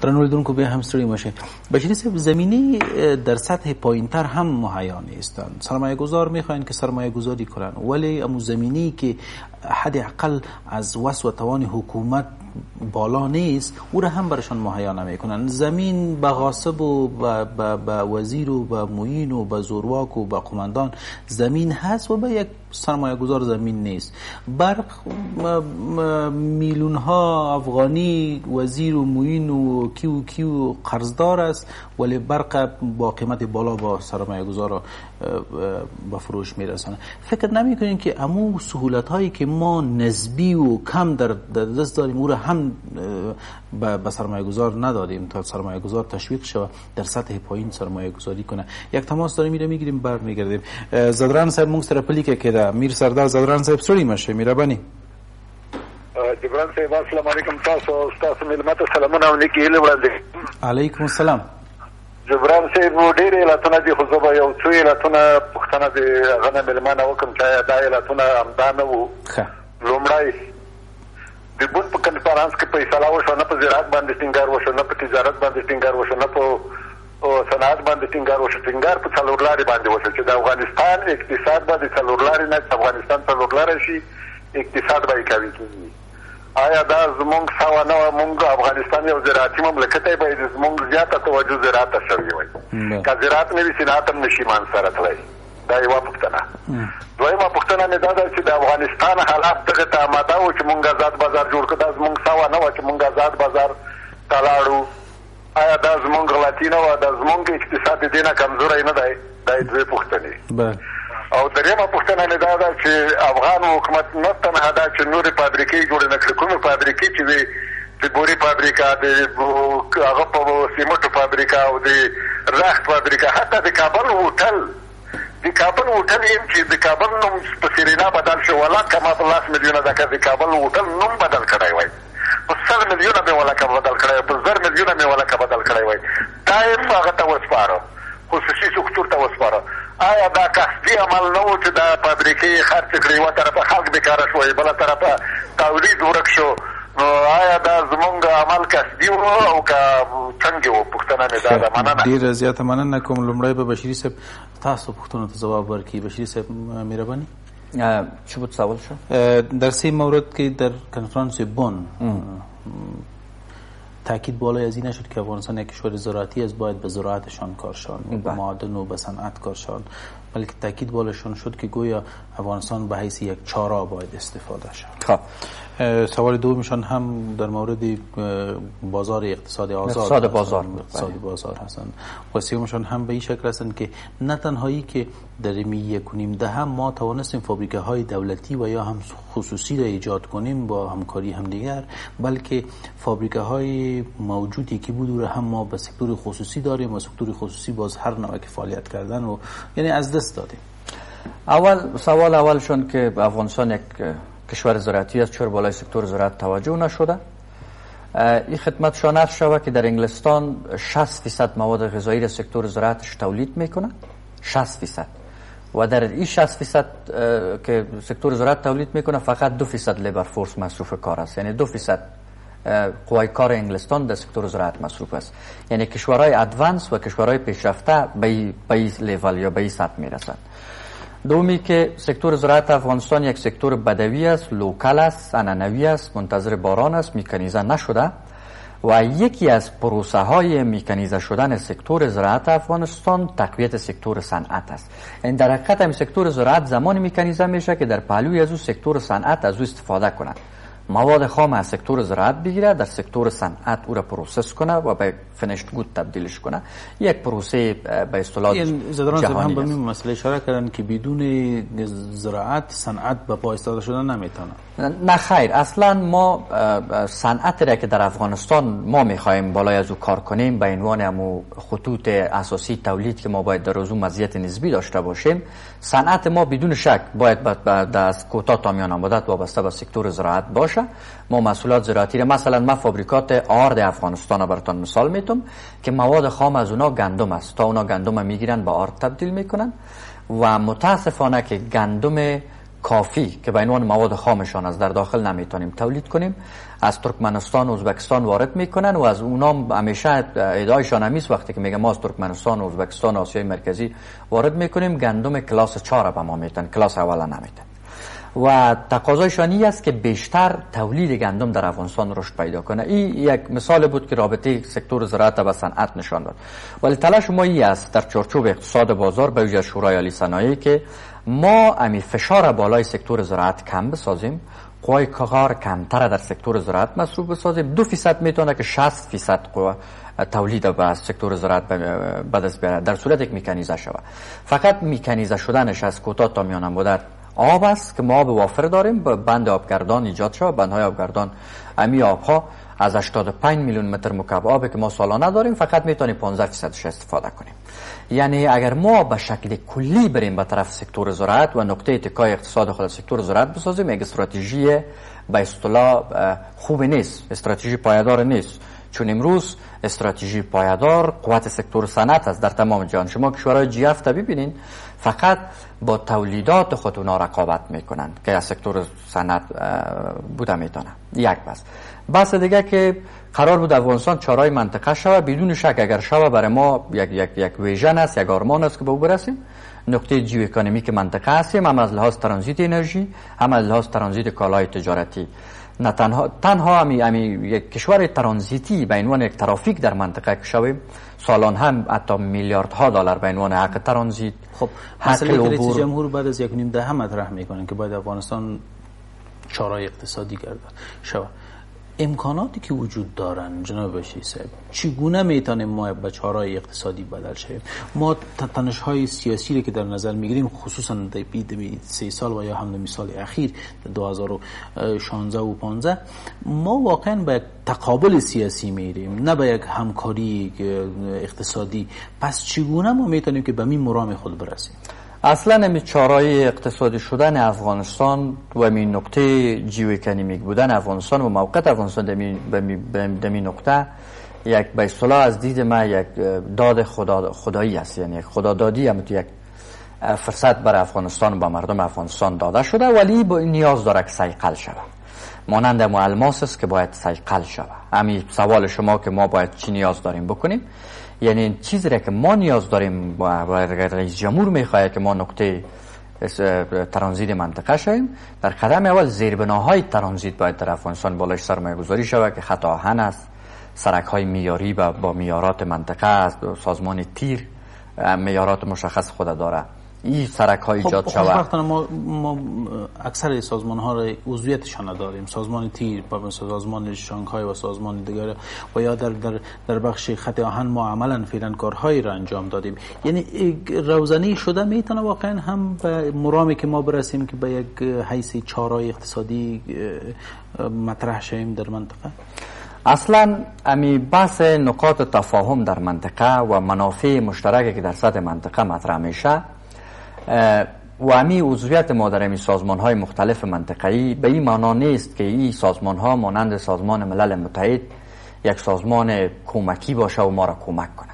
درنو به هم ستړي مشه بشری صاحب زمینه در سطح پایینتر هم مهیا نیستند. سرمایه گذار میخواین که سرمایه گذاری کنن. ولی امو زمینی که حد اقل از وس و توان حکومت بالا نیست او را هم برشان مهیا نمی‌کنن زمین به غاصب و به وزیر و به معین و به زورواک و به قماندان زمین هست و به یک سرمایه گذار زمین نیست. برق میلیون ها افغانی وزیر و معین و کیو کیو قرضدار است ولی برق با قیمت بالا با سرمایه گذار به فروش میرسانه. فکر نمی که امو سهولت هایی که ما نسبی و کم در دست داریم او را هم به سرمایه گذار ندادیم تا سرمایه گذار تشویق شود در سطح پایین سرمایه گذاری کنه. یک تماس داریم میره می‌گیریم بر میگردیم زدران صاحب مونږ سره پلیکه کده میر سردار زدران صاحب سړي مشه میربانی جبران صاحب السلام علیکم. تاسو تاسو ملمت سلامونه او نیکی له وړاندې. علیکم السلام. جبران صاحب ډېر علتونه دي خو زه به یو څو علتونه پوښتنه د هغه نه مېلمانه وکړم چې دا علتونه همدا نه وو. لومړی د بون په کنفرانس کې فیصله وشوه نه په زراعت باندې ټینګار وشو نه په تجارت باندې ټینګار وشو نه په صنعت باندې ټینګار وشو. ټینګار په څلور لارې باندې وشو چې د افغانستان اقتصاد باندې څلور لارې نه افغانستان څلور لارې شي اقتصاد به قوي کیږي آیا دا زمونږ سوا نه مونږ افغانستان یو زراعتي مملکت دی؟ باید زمونږ زیاته توجه زراعت ته شوی وي که زراعت نه وي صنعت هم نشي مان سره تللی دا یو پوښتنه. دویمه پوښتنه مې دا ده چې د افغانستان حالات دغه ته آماده و چې مونږ آزاد بازار جوړ کړو. دا زمونږ سوا نه وه چې مونږ آزاد بازار ته لاړو. آیا دا زمونږ غلطي نه وه؟ دا زمونږ اقتصاد دې نه کمزوری نه دی؟ دا یې دوې پوښتنې او دریمه پوښتنه مې دا ده چې افغان حکومت نه تنها دا چې نورې فابریکې جوړې نه کړې کومې فابریکې چې وي د بوري فابریکا د هغه په سیمټو فابریکا او د رخت فابریکا حتی د کابل هوټل. د کابل هوټل یم چې د کابل نوم په سرینا بدل شو. ولا کما په لاس میلیونه ده که د کابل هوټل نوم بدل کړی وای. په سل میلیونه مې ولکه بدل کړی په زر میلیونه مې ولکه بدل کړی وای. دا یې هغه ته وسپاره خصوصي سکتور ته وسپاره. آیا دا قصدي عمل نه و چې دا فابریکې خرڅ کړې؟ یوه طرفه خلک بیکاره شوی بله طرفه تولید ورک شو. نو آیا دا زمونږ عمل قصدي و او که څنګه و؟ پوښتنه مې دا ده مننه. ډېره زیاته مننه. کوم لومړی به بشري صاحب تاسو پوښتنو ته جواب ورکړي. بشري صاحب مهرباني. چی بود سوال شد؟ در سه مورد که در کنفرانس بون تاکید بالای از این نشد که افغانستان یک کشور زراعتی است باید به زراعتشان کارشان به. معادن و به صنعت کارشان. بلکه تاکید بالشان شد که گویا افغانستان به حیث یک چارا باید استفاده شد خب. سوال دومشان هم در مورد بازار اقتصاد آزاد اقتصاد بازار اقتصاد بازار هستند و سیومشان هم به این شکل هستند که نه تنهایی که در می کنیم ده هم ما توانستیم فابریکه های دولتی و یا هم خصوصی را ایجاد کنیم با همکاری هم دیگر بلکه فابریکه های موجودی که بود هم ما به سکتور خصوصی داریم و سکتور خصوصی باز هر نوع که فعالیت کردن و یعنی از دست دادیم. اول سوال اولشون که افغانستان یک کشور زراعتی است چرا بالای سکتور زراعت توجه نشده. این خدمت شانه شود که در انگلستان 60 فیصد مواد غذایی را سکتور زراعتش تولید می‌کنه 60 فیصد. و در این 60 فیصد که sector زراعت تولید می‌کنه فقط دو فیصد labor force مصروف کار است. یعنی دو فیصد قوای کار انگلستان در sector زراعت مصروف است. یعنی کشورهای advance و کشورهای پیشرفته به این لیول یا به این سطح می‌رسند. دومی که sector زراعت افغانستان یک sector بدوی است local است عنعنوی است منتظر باران است میکانیزه نشده و یکی از پروسه های میکانیزه شدن sector زراعت افغانستان تقویت sector صنعت است. این در حقیقت هم سکتور زراعت مان میکانیزه میشه که در پهلوی از او سکتور صنعت از او استفاده کنند مواد خام از سکتور زراعت بگیره در سکتور صنعت او را process کنه و به finished good تبدیلش کنه. یک پروسه به اصطلاح جهانی هم به این مسئله اشاره کردن که بدون زراعت صنعت به پا ایستاده شدن نمی‌تونه. نه خیر. اصلا ما صنعت را که در افغانستان ما می‌خوایم بالای از او کار کنیم به عنوان امو خطوط اساسی تولید که ما باید در روزو مزیت نسبی داشته باشیم صنعت ما بدون شک باید از کوتا تا میان وابسته به سکتور زراعت باشه. ما مسئولات زراعتی را مثلا ما فابریکات آرد افغانستان براتون مثال میتم که مواد خام از اونا گندم است. تا اونا گندم می‌گیرن با آرد تبدیل می‌کنن. و متاسفانه که گندم کافی که به عنوان مواد خامشان از در داخل نمی‌تونیم تولید کنیم از ترکمنستان و ازبکستان وارد می‌کنن و از اونام همیشه ادعایشان همیست وقتی که میگه ما از ترکمنستان و ازبکستان آسیای مرکزی وارد می‌کنیم گندم کلاس 4 به ما میتن کلاس اول نمیتن و تقاضایشان است که بیشتر تولید گندم در افغانستان رشد پیدا کنه. این یک مثال بود که رابطه سکتور زراعت و صنعت نشان داد. ولی تلاش ما ای است در چارچوب اقتصاد بازار به ویژه شورای عالی صنایع که ما امی فشار بالای سکتور زراعت کم بسازیم قوای کار کمتر در سکتور زراعت مصروف بسازیم دو فیصد می‌تونه که 60 فیصد قوا تولید به سکتور زراعت به دست بیاره در صورت یک میکانیزه شود فقط میکانیزه شدنش از کوتاه تا میان مدت آب است که ما آب وافر داریم بند آبگردان ایجاد شد بندهای آبگردان امی آبها از 85 میلیون متر مکعب آب که ما سالانه داریم فقط می‌تونیم 15 فیصدش استفاده کنیم. یعنی اگر ما به شکل کلی بریم به طرف سکتور زراعت و نقطه تکای اقتصاد خود سکتور زراعت بسازیم یک استراتژی به اصطلاح خوب نیست استراتژی پایدار نیست. چون امروز استراتژی پایدار قوت سکتور صنعت است در تمام جهان. شما کشورهای جی اف ببینید فقط با تولیدات خود اونا رقابت می‌کنن که از سکتور صنعت بوده می‌تونه. یک بحث. بحث دیگه که قرار بود افغانستان چارراهی منطقه شوه بدون شک اگر شوه برای ما یک یک یک vision است یک آرمان است که به او برسیم. نقطه geo economic منطقه هستیم. هم از لحاظ ترانزیت انرژی هم از لحاظ ترانزیت کالای تجارتی. نه تنها تنها همی, همی یک کشور ترانزیتی به عنوان یک ترافیک در منطقه که شویم سالان هم حتی میلیاردها دلار به عنوان حق ترانزیت. خب مسئله که جمهور بعد از یک نیم دهه مطرح می‌کنن که باید افغانستان چارای اقتصادی گردد. شود. امکاناتی که وجود دارن؟ جناب صاحب چگونه می‌تونیم ما به چارای اقتصادی بدل شیم ما تنش های سیاسی که در نظر می‌گیریم خصوصا در سه سال و یا هم سال اخیر 2016 و 15 ما واقعا به تقابل سیاسی میریم نه به یک همکاری اقتصادی. پس چگونه ما می‌تونیم که به این مرام خود برسیم؟ اصلا امی چارای اقتصادی شدن افغانستان و امی نقطه جیو اکانومیک بودن افغانستان و موقع افغانستان دمی نقطه یک به اصطلاح از دید ما یک داد خدا خدایی است. یعنی خدادادی هم یک فرصت بر افغانستان و با مردم افغانستان داده شده ولی با نیاز داره که سیقل شود. مانند الماس است که باید سیقل شود. امی سوال شما که ما باید چی نیاز داریم بکنیم؟ یعنی چیزی را که ما نیاز داریم و رئیس جمهور می‌خواهد که ما نقطه ترانزیت منطقه شویم. در قدم اول زیربناهای ترانزیت باید در افغانستان بالاش سرمایه گذاری شود که خط آهن است سرک های میاری و با میارات منطقه است سازمان تیر میارات مشخص خود داره این سرک خب، ایجاد خب شود. ما, ما اکثر سازمان ها را عضویتشان نداریم. سازمان تیر و سازمان شانگهای و سازمان دیگر و یا در در در بخش خط آهن ما عملا فعلا کارهایی را انجام دادیم. یعنی روزنی شده می‌تونه واقعا هم به مرامی که ما برسیم که به یک حیث چارای اقتصادی مطرح شویم در منطقه؟ اصلا امی بحث نقاط تفاهم در منطقه و منافع مشترکی که در سطح منطقه مطرح میشه و امی عضویت ما در امی سازمان های مختلف منطقه‌ای به این معنا نیست که این سازمان ها مانند سازمان ملل متحد یک سازمان کمکی باشه و ما را کمک کنه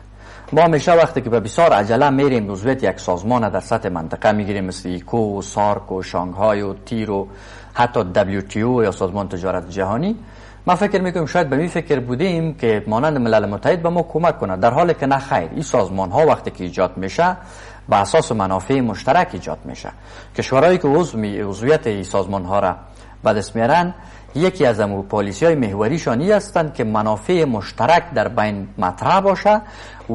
ما همیشه وقتی که به بسیار عجله میریم عضویت یک سازمان در سطح منطقه می‌گیریم مثل ایکو و سارک و شانگهای و تیر و حتی WTO یا سازمان تجارت جهانی. ما فکر می‌کنیم شاید به می فکر بودیم که مانند ملل متحد به ما کمک کنه. در حالی که نه خیر این سازمان ها وقتی که ایجاد میشه به اساس منافع مشترک ایجاد میشه. کشورهایی که عضو عضویت این سازمان ها را میارن یکی از امو پالیسی های محوریشان هستند که منافع مشترک در بین مطرح باشه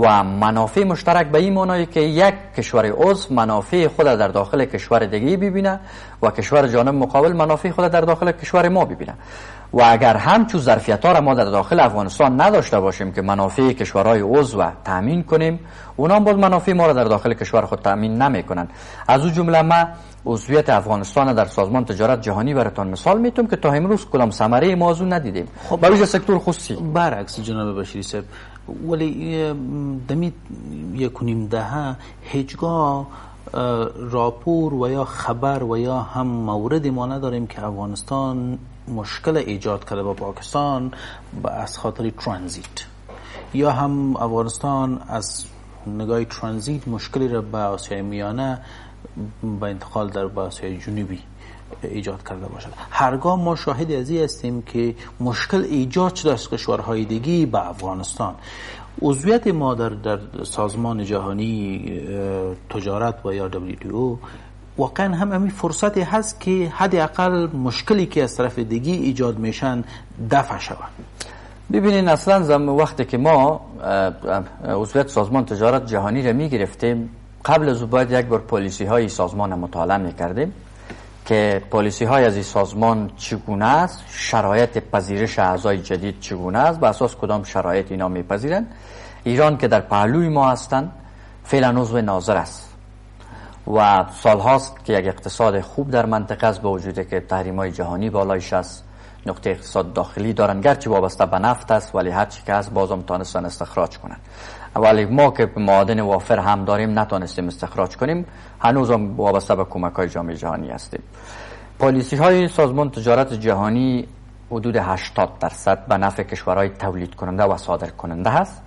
و منافع مشترک به این معنی که یک کشور عضو منافع خود در داخل کشور دیگه ببینه و کشور جانب مقابل منافع خود در داخل کشور ما ببینه. و اگر همچون ظرفیت ها را ما در داخل افغانستان نداشته باشیم که منافع کشورهای عضو تامین کنیم اونا باز منافع ما را در داخل کشور خود تامین نمی‌کنن. از او جمله ما عضویت افغانستان در سازمان تجارت جهانی براتون مثال می‌تونم که تا امروز کدام ثمره موضوع ندیدیم. خب. به سکتور خصوصی. برعکس جناب بشیری صاحب ولی دمی یک نیم دهه هیچگاه راپور و یا خبر و یا هم مورد ما نداریم که افغانستان مشکل ایجاد کرده با پاکستان از خاطر ترانزیت. یا هم افغانستان از نگاه ترانزیت مشکلی را به آسیای میانه به انتقال در به آسیای جنوبی. ایجاد کرده باشد. هرگاه ما شاهد از هستیم که مشکل ایجاد شده از کشورهای دیگی به افغانستان. عضویت ما در, در سازمان جهانی تجارت و یا WTO واقعا هم همین فرصتی هست که حداقل مشکلی که از طرف دیگی ایجاد میشن دفع شود. ببینین اصلا وقتی که ما عضویت سازمان تجارت جهانی را می گرفتیم قبل از باید یک بار پالیسی های سازمان مطالعه می کردیم که پالیسی های از این سازمان چگونه است شرایط پذیرش اعضای جدید چگونه است به اساس کدام شرایط اینا میپذیرند ایران که در پهلوی ما هستند فعلا عضو ناظر است. و سال هاست که یک اقتصاد خوب در منطقه است با وجودی که تحریم های جهانی بالایش است. نقطه اقتصاد داخلی دارن. گرچه وابسته به نفت است ولی هر چی که هست بازم تانستن استخراج کنن. ولی ما که معادن وافر هم داریم نتانستیم استخراج کنیم. هنوز هم وابسته به کمک های جامعه جهانی هستیم. پالیسی های سازمان تجارت جهانی حدود 80 درصد به نفع کشورهای تولید کننده و صادر کننده هست.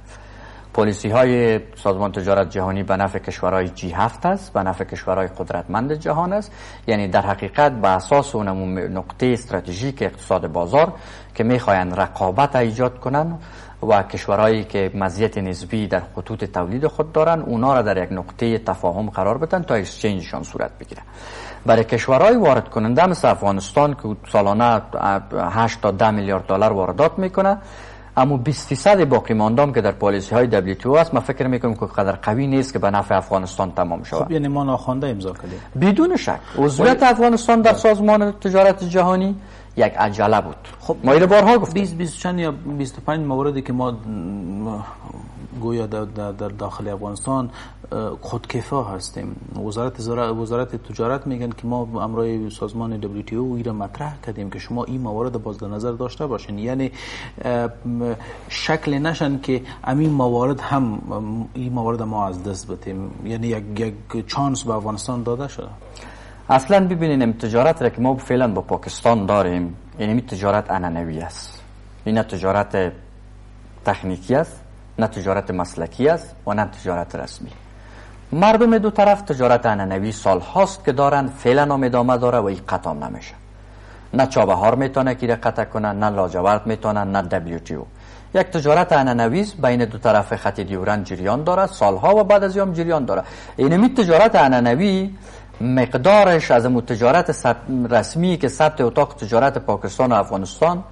پالیسی های سازمان تجارت جهانی به نفع کشورهای جی هفت است به نفع کشورهای قدرتمند جهان است. یعنی در حقیقت به اساس اون نقطه استراتژیک اقتصاد بازار که می‌خواین رقابت ایجاد کنن و کشورهایی که مزیت نسبی در خطوط تولید خود دارن اونا را در یک نقطه تفاهم قرار بدن تا اکسچنجشان صورت بگیره. برای کشورهای وارد کننده مثل افغانستان که سالانه 8 تا 10 میلیارد دلار واردات می‌کنه اما 20 درصد باقی ماندام که در پالیسی های دبلیو است ما فکر می‌کنم که قدر قوی نیست که به نفع افغانستان تمام شود. خب یعنی ما ناخوانده امضا کردیم. بدون شک. عضویت افغانستان در سازمان تجارت جهانی یک عجله بود. خب ما اینو بارها گفتیم. 20 20 چند یا 25 موردی که ما گویا در, در داخل افغانستان خودکفا هستیم. وزارت وزارت تجارت میگن که ما امرای سازمان WTO او مطرح کردیم که شما این موارد باز در نظر داشته باشین. یعنی شکل نشن که همین موارد هم این موارد ما از دست بتیم یعنی یک, یک چانس به افغانستان داده شده. اصلا ببینین تجارت را که ما فعلا با پاکستان داریم یعنی تجارت انانوی است. این تجارت تکنیکی است نه تجارت مسلکی است و نه تجارت رسمی. مردم دو طرف تجارت انانوی سال هاست که دارن فعلا هم ادامه داره و این قطع نمیشه. نه چابهار می‌تونه که قطع کنن نه لاجورد می‌تونن نه دبلیو یک تجارت انانوی بین دو طرف خط دیورند جریان داره سالها و بعد از هم جریان داره. اینمی تجارت انانوی مقدارش از تجارت رسمی که ثبت اتاق تجارت پاکستان و افغانستان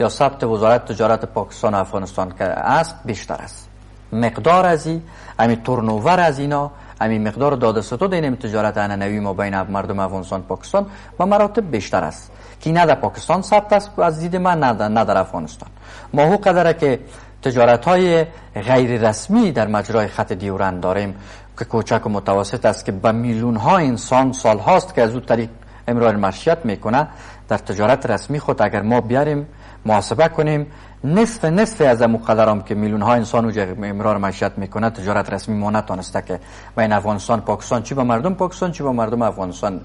یا ثبت وزارت تجارت پاکستان و افغانستان که است بیشتر است. مقدار از این امی تورنوور از اینا امی مقدار داده ستود این تجارت انانوی ما بین مردم افغانستان پاکستان با مراتب بیشتر است. که نه در پاکستان ثبت است از دید من نه در افغانستان. ما هو قدره که تجارت های غیر رسمی در مجرای خط دیورند داریم. که کوچک و متوسط است که به میلیون ها انسان سال هاست که از او طریق امرار مرشیت می‌کنه در تجارت رسمی خود اگر ما بیاریم محاسبه کنیم نصف نصف از مقدرام که میلیون ها انسان اوجه امرار معیشت می‌کنه تجارت رسمی ما نتانسته که بین افغانستان پاکستان چی با مردم؟ پاکستان چی با مردم؟ افغانستان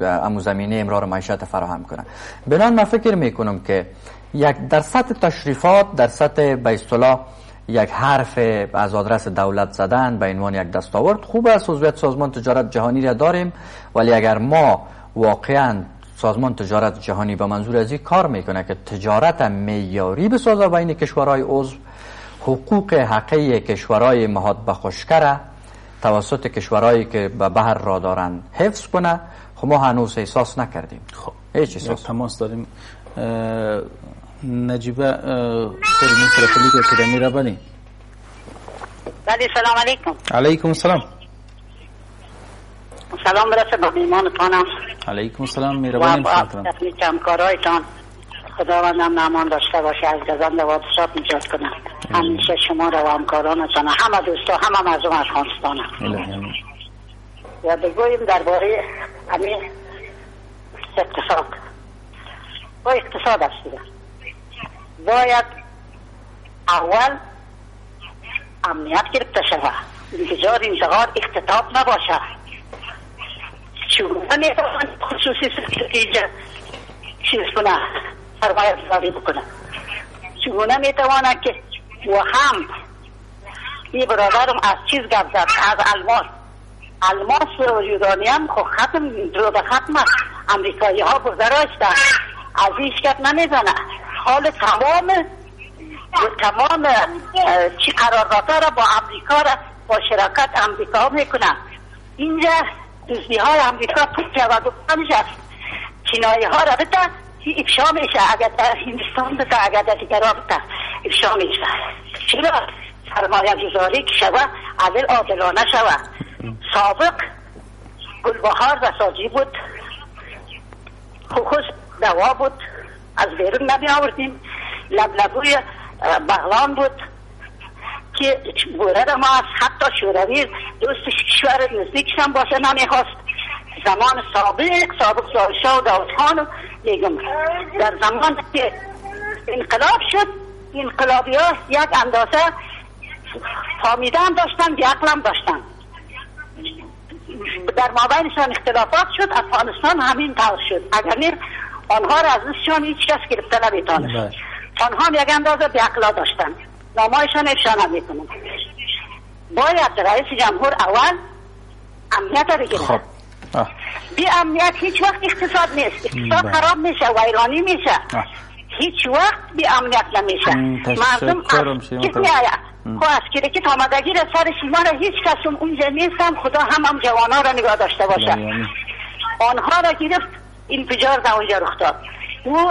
امو زمینه امرار معیشت فراهم کنه. بنان من فکر می‌کنم که یک در سطح تشریفات در سطح به اصطلاح یک حرف از آدرس دولت زدن به عنوان یک دستاورد خوب است. عضویت سازمان تجارت جهانی را داریم ولی اگر ما واقعا سازمان تجارت جهانی به منظور از این کار می‌کنه که تجارت معیاری بسازه بین کشورهای عضو حقوق حقیقی کشورهای مهاد بخشکره توسط کشورهایی که به بحر را دارن حفظ کنه خب ما هنوز احساس نکردیم. خب. هیچ احساس. تماس داریم. نجیبه خورمی ترفلیک اکادمی را بنی. بله سلام علیکم. علیکم السلام. سلام برسه به میمانتانم علیکم السلام میربانی محترم تکنیک همکارایتان خداوندم نمان داشته باشه از گزند و حادثات نجات کنه همیشه شما رو و همکارانتان همه دوستا همه مردم افغانستان و بگوییم درباره همین اقتصاد. با اقتصاد است باید اول امنیت گرفته شود. انتظار انتقاد اختتاب نباشه چگونه می‌توان خصوصی اینجا چیز کنه؟ سرمایه گذاری بکنه. چگونه می‌تواند که و هم این برادرم از چیز زد؟ از الماس. الماس و یورانیم خب ختم درود ختم است. امریکایی ها گذاشتن از هیچ کت نمی‌زنه حال تمام تمام چی قراردادها را با امریکا را با شراکت امریکا می‌کنن. اینجا دوستی های امریکا و دکانش است. چینایی ها را بتا افشا میشه اگر در هندستان بتا اگر در دیگر بتا افشا میشه. چرا؟ سرمایه گذاری که شوه عدل عادلانه شوه. سابق گلبهار و سازی بود. خصوص دوا بود. از بیرون نمی آوردیم لبلبوی بغلان بود که گوره ما از حتی شوروی دوست کشور نزدیکش هم باشه نمی‌خواست. زمان سابق سابق زارشا و داود خان در زمان که انقلاب شد انقلابی ها یک اندازه فامیدن داشتن بیعقلم داشتن. در مابینشان اختلافات شد افغانستان همین طور شد. اگر آنها را از نشان هیچ کس گرفته نمیتانست بله. آنها یک اندازه بیعقلا داشتن نامایشان افشا نمی‌کنن باید رئیس جمهور اول امنیت رو بگیره خب. بی امنیت هیچ وقت اقتصاد نیست. اقتصاد بله. خراب میشه و ایرانی میشه هیچ وقت بی امنیت نمیشه. مردم از میآید خب از کرکت آمدگی را سر شما را هیچ کس اونجا نیستم. خدا هم هم جوانا را نگاه داشته باشه. آنها را گرفت. انفجار در اونجا رخ داد. او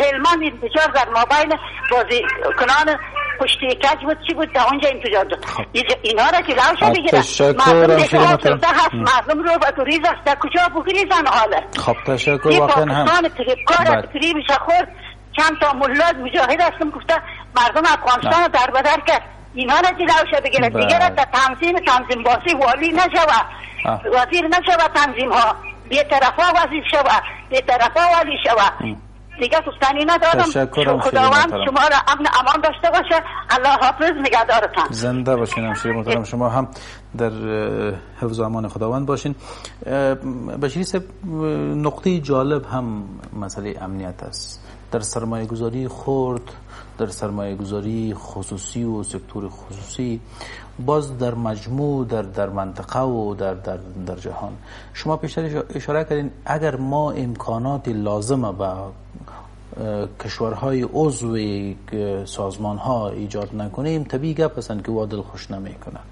هلمند انفجار در مابین بازی کنان پشتی کج بود چی بود؟ در اونجا انفجار داد. خب. اینا را که لوشه بگیره مردم شده هست مردم رو به گریز است. در کجا بگریزن حاله. خب تشکر واقعا هم. پاکستان تریبکار تریبش خورد. چند تا ملاد مجاهد هستم گفته مردم افغانستان در بدر کرد. اینا را که روشه بگیره بله. دیگه را تنظیم تنظیم باسی والی نشوه وزیر نشوه تنظیم ها بی طرفا وزیر شوه بی طرفا والی شوه دیگه گفتنی ندارم. خداوند شما را امن امان داشته باشه. الله حافظ نگهدارتان. زنده باشین همشیر محترم. شما هم در حفظ امان خداوند باشین. بشیری نقطه جالب هم مسئله امنیت است. در سرمایه گذاری خورد در سرمایه گذاری خصوصی و سکتور خصوصی باز در مجموع در در منطقه و در در در جهان. شما پیشتر اشاره کردین اگر ما امکانات لازمه به کشورهای عضو سازمان ها ایجاد نکنیم طبیعی گپ هستند که وادل خوش نمی‌کنند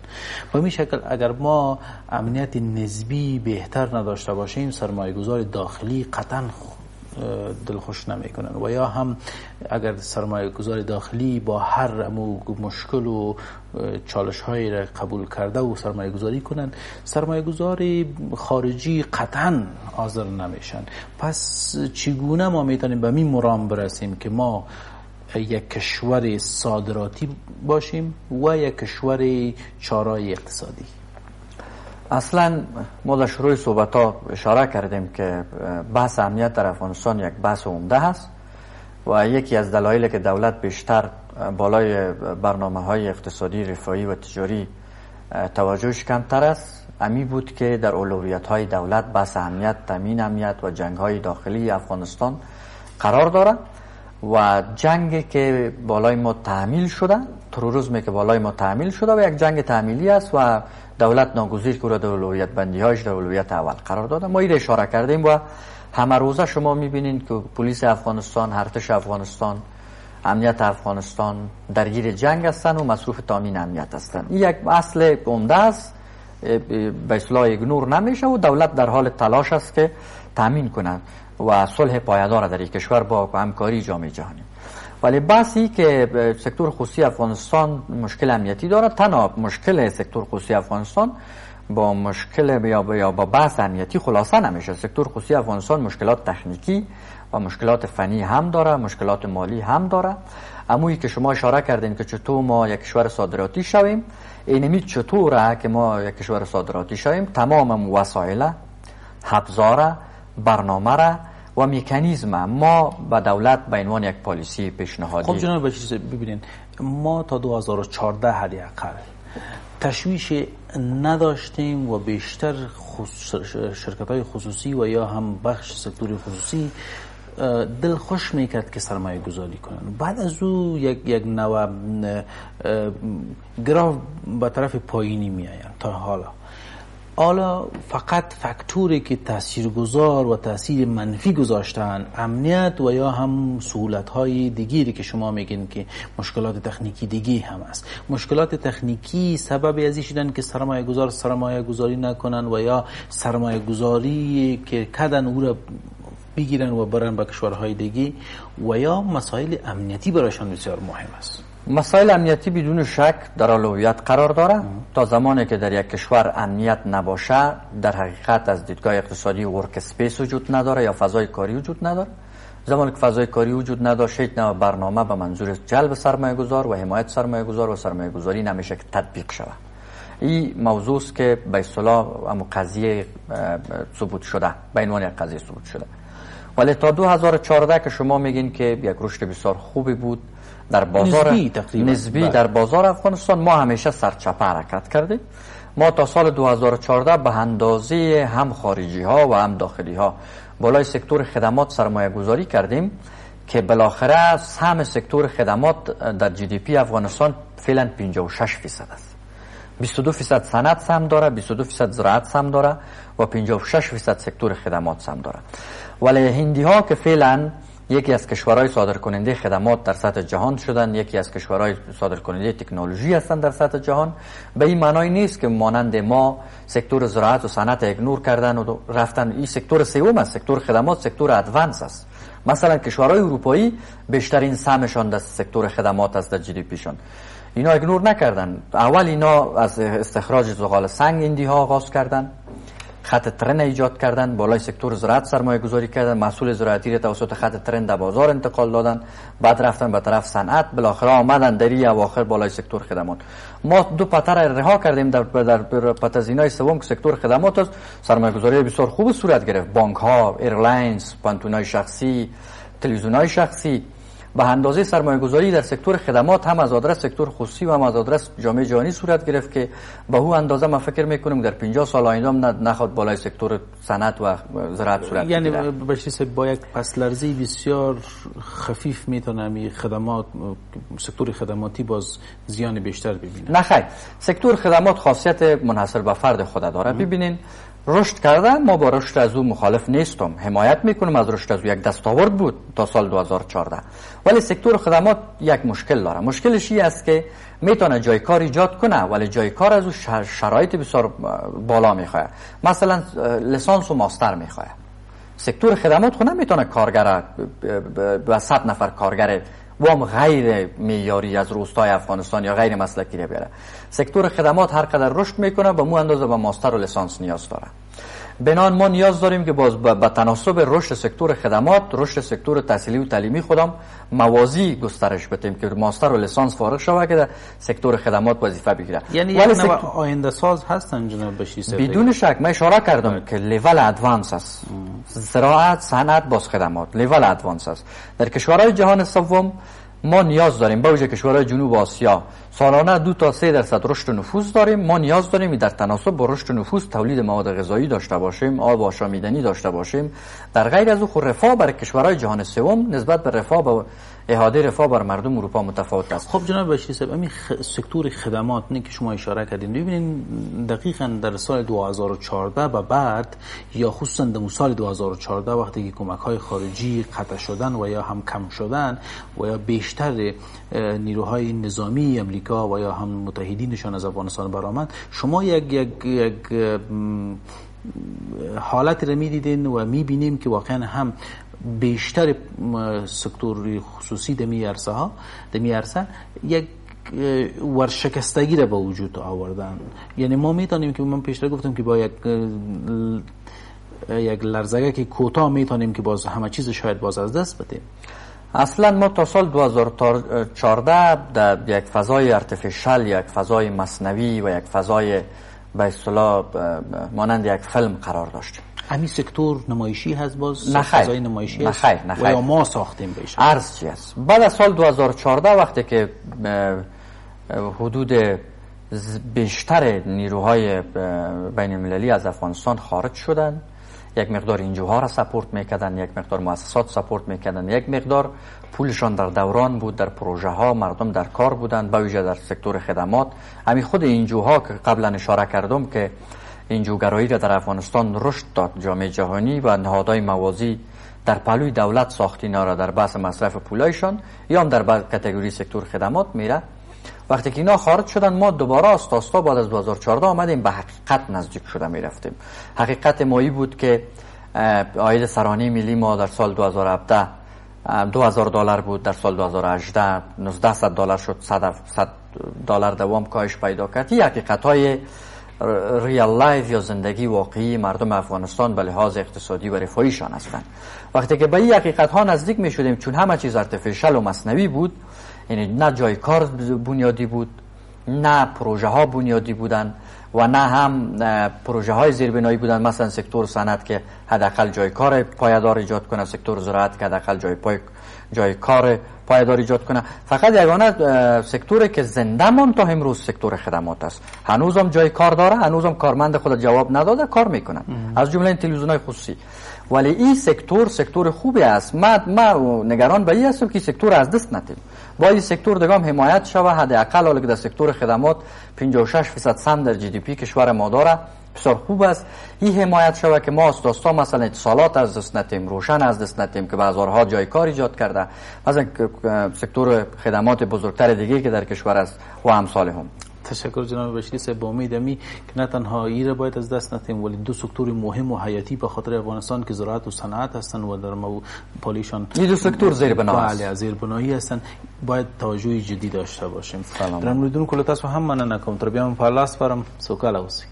و می شکل اگر ما امنیت نسبی بهتر نداشته باشیم سرمایه گذار داخلی قطعا دلخوش نمی‌کنن. و یا هم اگر سرمایه گذار داخلی با هر امو مشکل و چالش های را قبول کرده و سرمایه گذاری کنن سرمایه گذار خارجی قطعا حاضر نمیشن. پس چگونه ما می‌تونیم به می مرام برسیم که ما یک کشور صادراتی باشیم و یک کشور چارای اقتصادی؟ اصلا ما در شروع صحبت ها اشاره کردیم که بحث امنیت در افغانستان یک بحث عمده هست و یکی از دلایلی که دولت بیشتر بالای برنامه های اقتصادی رفاهی و تجاری توجهش کمتر است. امی بود که در اولویت های دولت بحث امنیت تامین امنیت و جنگ های داخلی افغانستان قرار دارد و جنگ که بالای ما تحمیل شده تروریسمی که بالای ما تحمیل شده و یک جنگ تعمیلی است و دولت ناگزیر که در اولویت بندی هایش در اولویت اول قرار داده. ما این اشاره کردیم و همه روزه شما می‌بینید که پلیس افغانستان ارتش افغانستان امنیت افغانستان درگیر جنگ هستند و مصروف تامین امنیت هستند این یک اصل عمده است. به اصلاح اگنور نمیشه و دولت در حال تلاش است که تامین کند و صلح پایدار در یک کشور با همکاری جامعه جهانی. ولی بحثی که سکتور خصوصی افغانستان مشکل امنیتی دارد تنها مشکل سکتور خصوصی افغانستان با مشکل یا با بحث امنیتی خلاصه نمیشه. سکتور خصوصی افغانستان مشکلات تکنیکی و مشکلات فنی هم داره مشکلات مالی هم داره. امویی که شما اشاره کردین که چطور ما یک کشور صادراتی شویم اینمی چطوره که ما یک کشور صادراتی شویم؟ تمام وسایل حبزاره برنامه را و میکانیزم ما به دولت به عنوان یک پالیسی پیشنهادی خب جناب ببینین ما تا 2014 اقل تشویش نداشتیم و بیشتر شرکت های خصوصی و یا هم بخش سکتور خصوصی دل خوش می‌کرد که سرمایه گذاری کنن. بعد از او یک, یک نوع گراف به طرف پایینی میآیند تا حالا. حالا فقط فکتوری که تاثیرگذار و تاثیر منفی گذاشتن امنیت و یا هم سهولت های دیگری که شما میگین که مشکلات تکنیکی دیگی هم است. مشکلات تکنیکی سبب ازی شدن که سرمایه گذار سرمایه گذاری نکنن و یا سرمایه گذاری که کدن او را بگیرن و برن به کشورهای دیگی و یا مسائل امنیتی برایشان بسیار مهم است. مسائل امنیتی بدون شک در اولویت قرار داره تا زمانی که در یک کشور امنیت نباشه در حقیقت از دیدگاه اقتصادی work space وجود نداره یا فضای کاری وجود نداره. زمانی که فضای کاری وجود نداشت نه برنامه به منظور جلب سرمایه گذار و حمایت سرمایه گذار و سرمایه گذاری نمیشه که تطبیق شود. این موضوع است که به اصطلاح قضیه ثبوت شده به عنوان قضیه ثبوت شده. ولی تا 2014 که شما میگین که یک رشد بسیار خوبی بود در بازار نسبی, نسبی بله. در بازار افغانستان. ما همیشه سرچپه حرکت کردیم. ما تا سال 2014 به اندازه هم خارجی ها و هم داخلی ها بالای سکتور خدمات سرمایه گذاری کردیم که بالاخره سهم سکتور خدمات در جی دی پی افغانستان فعلا 56 فیصد است. 22 فیصد صنعت سهم داره 22 فیصد زراعت سهم داره و 56 فیصد سکتور خدمات سهم داره. ولی هندی ها که فعلا یکی از کشورهای صادر کننده خدمات در سطح جهان شدن یکی از کشورهای صادر کننده تکنولوژی هستند در سطح جهان. به این معنای نیست که مانند ما سکتور زراعت و صنعت ignore کردن و رفتن. این سکتور سوم است سکتور خدمات سکتور advance است. مثلا کشورهای اروپایی بیشترین سهمشان در سکتور خدمات است در GDP شان اینا ignore نکردن. اول اینا از استخراج زغال سنگ هندی ها آغاز کردن. خط ترن ایجاد کردن بالای سکتور زراعت سرمایه گذاری کردن محصول زراعتی را توسط خط ترن در بازار انتقال دادن. بعد رفتن به طرف صنعت بالاخره آمدن در اواخر بالای سکتور خدمات. ما دو پته ره رها کردیم در در پته زینه سوم که سکتور خدمات است. سرمایه گذاری بسیار خوب صورت گرفت. بانک ها airlines پوهنتونای شخصی تلویزیون های شخصی. به اندازه سرمایه گذاری در سکتور خدمات هم از آدرس سکتور خصوصی و هم از آدرس جامعه جهانی صورت گرفت که به او اندازه ما فکر می‌کنیم در 50 سال آینده هم نخواد بالای سکتور صنعت و زراعت صورت یعنی بشه با یک پس لرزی بسیار خفیف می‌تونه می خدمات سکتور خدماتی باز زیان بیشتر ببینه نه خیر. سکتور خدمات خاصیت منحصر به فرد خود داره. ببینین رشد کردن ما با رشد از او مخالف نیستم. حمایت می‌کنم از رشد از او. یک دستاورد بود تا سال 2014 ولی سکتور خدمات یک مشکل داره. مشکلش این است که می‌تونه جای کار ایجاد کنه ولی جای کار از او شرایط بسیار بالا می‌خواه. مثلا لسانس و ماستر می‌خواه. سکتور خدمات خود نمی‌تونه کارگر به صد نفر کارگر وام غیر میاری از روستای افغانستان یا غیر مسلکی رو بیاره. سکتور خدمات هر قدر رشد می‌کنه به مو اندازه به ماستر و لسانس نیاز داره. بنان ما نیاز داریم که باز به تناسب رشد سکتور خدمات رشد سکتور تحصیلی و تعلیمی خودم موازی گسترش بدیم که ماستر و لسانس فارغ شوه که در سکتور خدمات وظیفه بگیره یعنی ولی سکتور... آینده ساز هستن جناب بشی بدون شک من اشاره کردم که لیول ادوانس است. زراعت صنعت باز خدمات. لیول ادوانس است. در کشورهای جهان سوم ما نیاز داریم با وجه کشورهای جنوب آسیا سالانه دو تا سه درصد رشد نفوذ داریم. ما نیاز داریم در تناسب با رشد نفوذ تولید مواد غذایی داشته باشیم آب آشامیدنی داشته باشیم. در غیر از او رفاه برای کشورهای جهان سوم نسبت به رفاه با احاده رفاه بر مردم اروپا متفاوت است. خب جناب بشیر صاحب همین سکتور خدمات نه که شما اشاره کردین. ببینید دقیقا در سال 2014 و بعد یا خصوصا در سال 2014 وقتی که کمک های خارجی قطع شدن و یا هم کم شدن و یا بیشتر نیروهای نظامی امریکا و یا هم متحدینشان از افغانستان برآمد شما یک یک یک حالت رو می‌دیدین و می‌بینیم که واقعا هم بیشتر سکتور خصوصی دمی عرصه ها دمی عرصه یک ورشکستگی را به وجود آوردن. یعنی ما می‌تونیم که من پیشتر گفتم که با یک یک لرزگه که کوتاه می‌تونیم که باز همه چیز شاید باز از دست بدیم. اصلا ما تا سال 2014 در یک فضای ارتفیشال یک فضای مصنوی و یک فضای به اصطلاح مانند یک فیلم قرار داشتیم. همین سکتور نمایشی هست باز فضای نمایشی هست نخیر. و یا ما ساختیم بهش. عرض چی هست؟ بعد از سال 2014 وقتی که حدود بیشتر نیروهای بین المللی از افغانستان خارج شدن یک مقدار اینجوها را سپورت می‌کردن یک مقدار مؤسسات سپورت می‌کردن یک مقدار پولشان در دوران بود در پروژه ها مردم در کار بودند با ویژه در سکتور خدمات. همین خود اینجوها که قبلا اشاره کردم که این جوگرایی را در افغانستان رشد داد. جامعه جهانی و نهادهای موازی در پلوی دولت ساختی را در بحث مصرف پولایشان یا هم در کتگوری سکتور خدمات میره. وقتی که اینا خارج شدن ما دوباره آستاستا بعد از 2014 آمدیم به حقیقت نزدیک شده می رفتیم حقیقت امی بود که عاید سرانه ملی ما در سال 2017 2000 دلار بود در سال 2018 1900 دلار شد 100 دلار دوام کاهش پیدا کرد. این حقیقت های real life یا زندگی واقعی مردم افغانستان به لحاظ اقتصادی و رفاهیشان هستند. وقتی که به این حقیقت ها نزدیک می شدیم چون همه چیز artificial و مصنوعی بود یعنی نه جای کار بنیادی بود نه پروژه ها بنیادی بودن و نه هم پروژه های زیربنایی بودن مثلا سکتور صنعت که حداقل جای کار پایدار ایجاد کنه سکتور زراعت که حداقل جای پای جای کار پایدار ایجاد کنه فقط یگانه سکتوری که زنده مون تا امروز سکتور خدمات است. هنوزم جای کار داره هنوزم کارمند خود جواب نداده کار می‌کنن. از جمله تلویزیون های خصوصی. ولی این سکتور سکتور خوبی است. ما ما نگران به این هستم که سکتور از دست ندیم با این سکتور دگام حمایت شوه حداقل حالا که در سکتور خدمات 56 درصد سهم در GDP کشور ما داره. بسیار خوب است. این حمایت شوه که ما داستا مثلا اتصالات از دست نتیم روشن از دست نتیم که بازارها جای کار ایجاد کرده. مثلا سکتور خدمات بزرگتر دیگه که در کشور است و امثال هم تشکر جناب بشری صاحب با امید امی که نه تنها ای باید از دست نتیم ولی دو سکتور مهم و حیاتی به خاطر افغانستان که زراعت و صنعت هستن و در مو پالیشان این دو سکتور زیر بنا بله زیر بنایی هستن باید توجه جدی داشته باشیم. در مورد کل تاسو هم مننه کوم تر بیا په لاس فرم سوکاله اوسئ